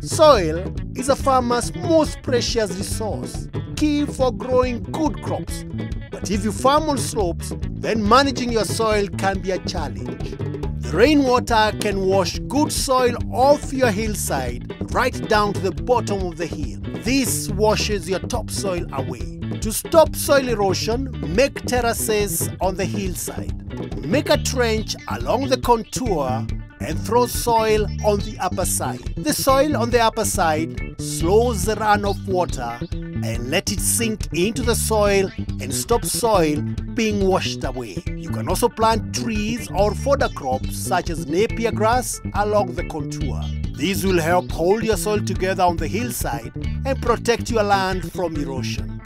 Soil is a farmer's most precious resource, key for growing good crops. But if you farm on slopes, then managing your soil can be a challenge. The rainwater can wash good soil off your hillside right down to the bottom of the hill. This washes your topsoil away. To stop soil erosion, make terraces on the hillside. Make a trench along the contour and throw soil on the upper side. The soil on the upper side slows the run of water and let it sink into the soil and stop soil being washed away. You can also plant trees or fodder crops such as napier grass along the contour. These will help hold your soil together on the hillside and protect your land from erosion.